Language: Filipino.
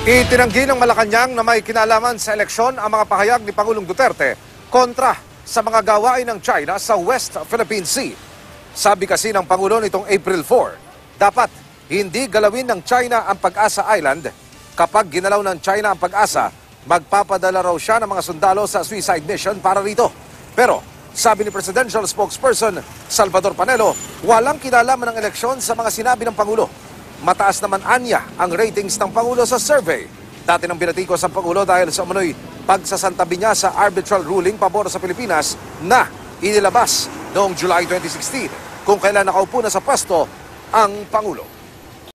Itinanggi ng Malacanang na may kinalaman sa eleksyon ang mga pahayag ni Pangulong Duterte kontra sa mga gawain ng China sa West Philippine Sea. Sabi kasi ng Pangulo nitong April 4, dapat hindi galawin ng China ang Pag-asa Island. Kapag ginalaw ng China ang Pag-asa, magpapadala raw siya ng mga sundalo sa suicide mission para rito. Pero sabi ni Presidential Spokesperson Salvador Panelo, walang kinalaman ng eleksyon sa mga sinabi ng Pangulo. Mataas naman anya ang ratings ng Pangulo sa survey. Dati nang binatikos ang Pangulo dahil sa umano'y pagsasantabi niya sa arbitral ruling pabor sa Pilipinas na inilabas noong July 2016 kung kailan nakaupo na sa pwesto ang Pangulo.